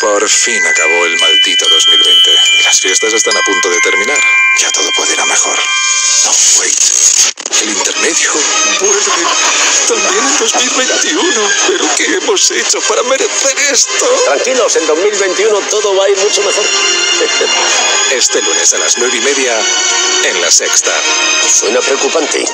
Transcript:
Por fin acabó el maldito 2020. Las fiestas están a punto de terminar. Ya todo puede ir a mejor. No, wait. El intermedio vuelve. También en 2021. ¿Pero qué hemos hecho para merecer esto? Tranquilos, en 2021 todo va a ir mucho mejor. Este lunes a las nueve y media en La Sexta. Suena preocupante.